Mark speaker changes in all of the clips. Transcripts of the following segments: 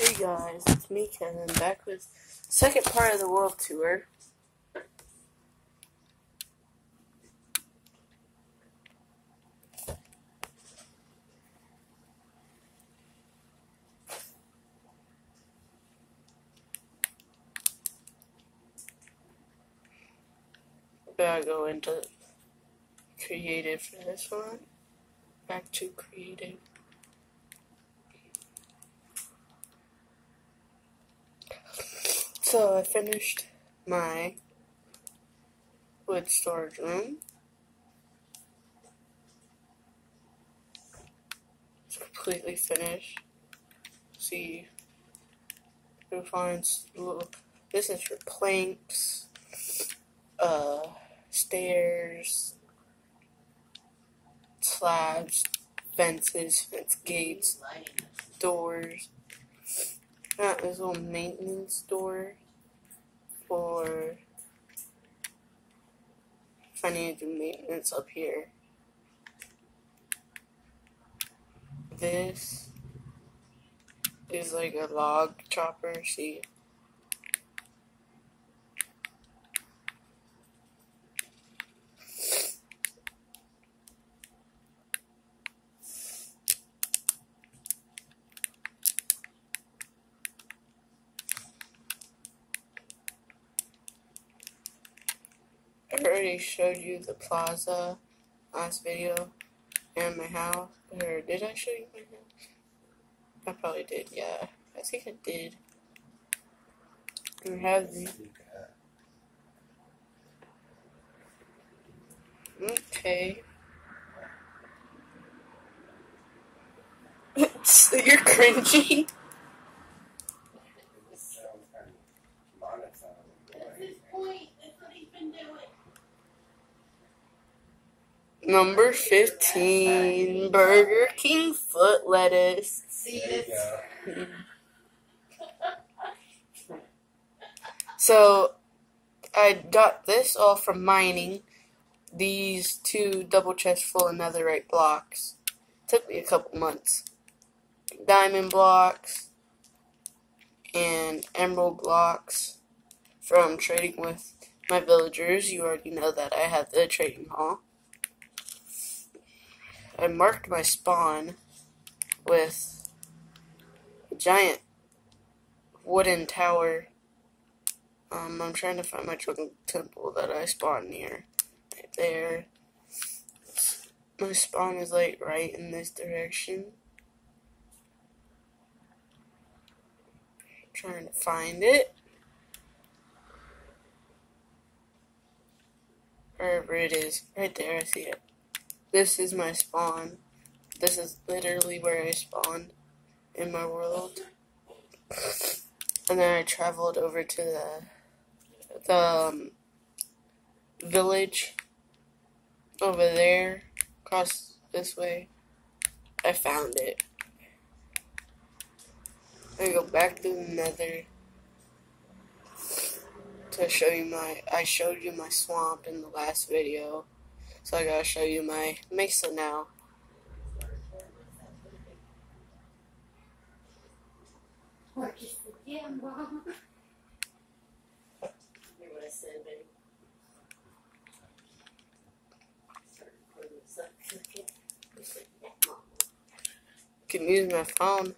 Speaker 1: Hey guys, it's me Kevin back with second part of the world tour. Gotta go into creative for this one. Back to creative. So I finished my wood storage room. It's completely finished. See finds little this is for planks, uh stairs, slabs, fences, fence gates, doors. This little maintenance door for if I need to do maintenance up here. This is like a log chopper, see? I already showed you the plaza last video and my house. Or did I show you my house? I probably did, yeah. I think I did. We have the Okay. so you're cringy. Number 15, Burger King foot lettuce. So, I got this all from mining. These two double chest full of netherite blocks. Took me a couple months. Diamond blocks and emerald blocks from trading with my villagers. You already know that I have the trading hall. I marked my spawn with a giant wooden tower. Um, I'm trying to find my temple that I spawned near. Right there. My spawn is like right in this direction. trying to find it. Wherever it is. Right there, I see it. This is my spawn. This is literally where I spawned in my world. And then I traveled over to the the um, village over there, across this way. I found it. I go back to the nether to show you my. I showed you my swamp in the last video. So I gotta show you my mesa now.
Speaker 2: Or just the damn mom. Hear what I said, baby? Start putting this up, cooking. You said, "Yeah, mom."
Speaker 1: Can use my phone.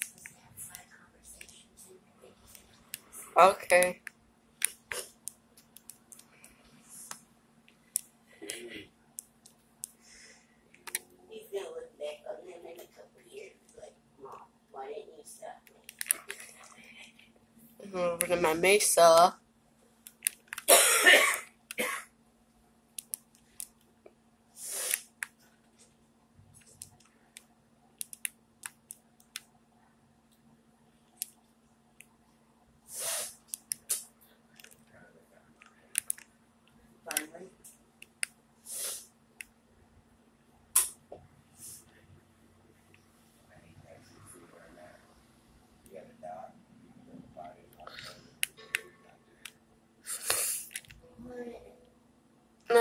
Speaker 2: Supposed to have side conversations and everything.
Speaker 1: Okay.
Speaker 2: He's gonna look back on him in a couple of years, like, Mom, why didn't you stop
Speaker 1: to my mesa.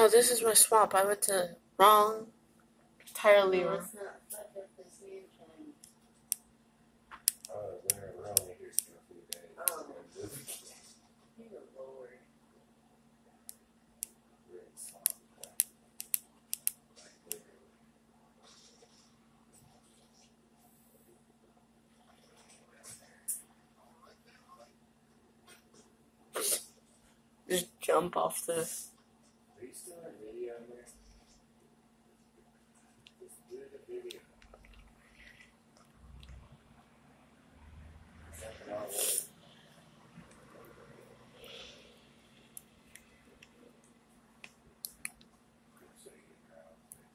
Speaker 1: No, this is my swamp. I went to wrong entirely wrong.
Speaker 2: it's not. Fuck up this mansion.
Speaker 3: Uh, we're, we're only here for a few days.
Speaker 2: Oh.
Speaker 3: and then moving.
Speaker 2: Dear Lord.
Speaker 3: We're in slump, yeah. Like, literally.
Speaker 1: Just jump off the.
Speaker 3: Are you still in video in there? Just do the video. Second all the So you can grab
Speaker 2: Which thing?
Speaker 3: it.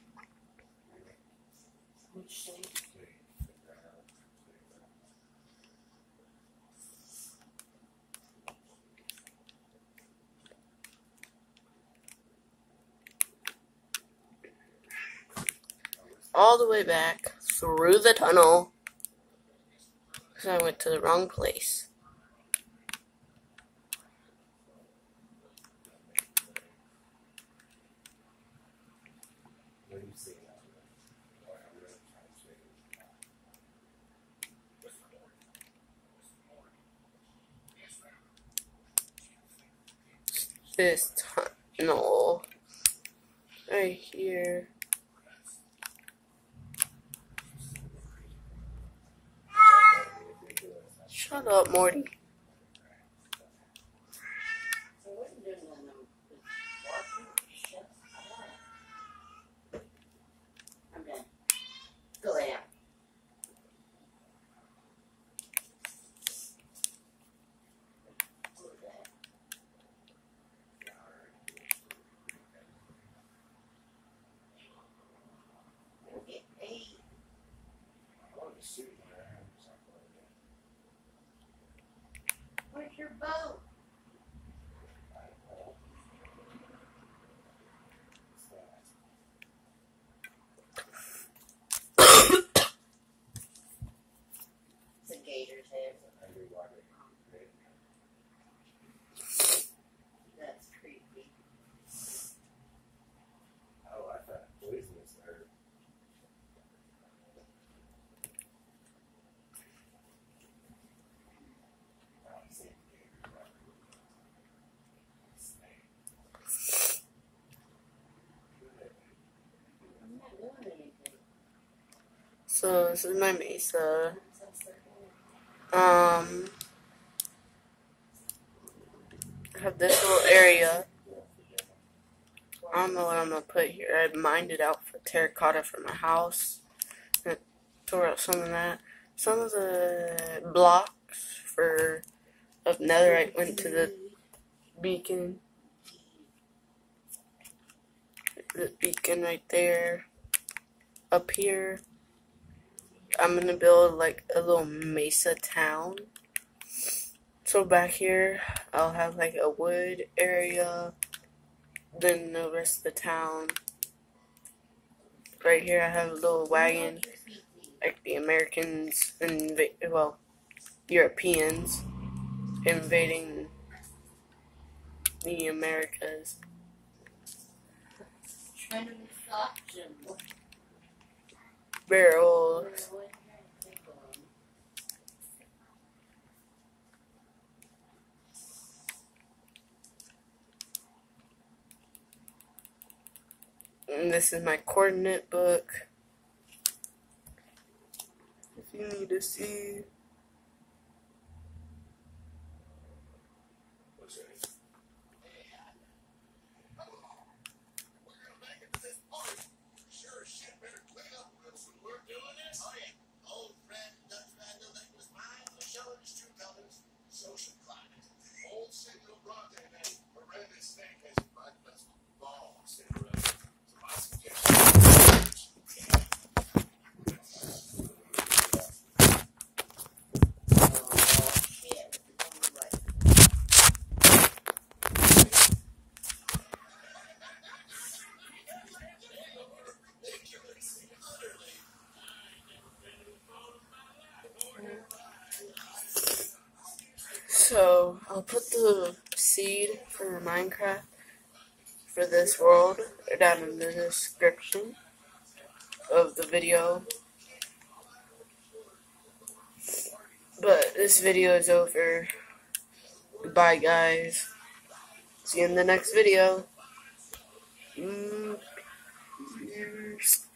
Speaker 3: So you can grab it. So you
Speaker 1: all the way back through the tunnel. Because I went to the wrong place.
Speaker 3: What do you see out there? Oh, I'm really trying to show you.
Speaker 1: This tunnel. Right here. Shut up, Morty.
Speaker 2: So what are you doing on them? Washing? Shut up. I'm done. Go lay down. Look at that. Don't get paid.
Speaker 3: I want to shoot my arms something like that.
Speaker 2: Where's your boat?
Speaker 1: So this is my mesa. Um, I have this little area. I don't know what I'm gonna put here. I mined it out for terracotta for my house. And tore out some of that. Some of the blocks for of netherite went to the beacon. The beacon right there. Up here. I'm gonna build like a little mesa town. So back here, I'll have like a wood area. Then the rest of the town. Right here, I have a little wagon, like the Americans inva- well, Europeans invading the Americas.
Speaker 2: Trying to massage him.
Speaker 1: Barrels. And this is my coordinate book. If you need to see. I'll put the seed for Minecraft for this world down in the description of the video. But this video is over. Goodbye, guys. See you in the next video. Mm, cheers.